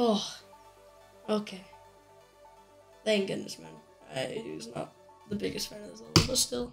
Oh, okay. Thank goodness, man. I was not the biggest fan of this level, but still.